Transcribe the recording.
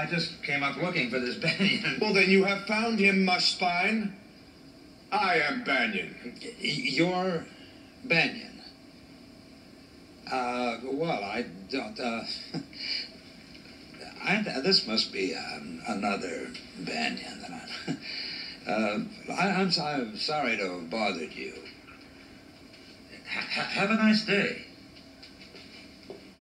I just came up looking for this Banyan. Well, then you have found him, Mushspine. I am Banyan. You're Banyan. Uh, well, I don't, uh, I, this must be um, another Banyan that I'm, uh, I'm sorry to have bothered you. H have a nice day.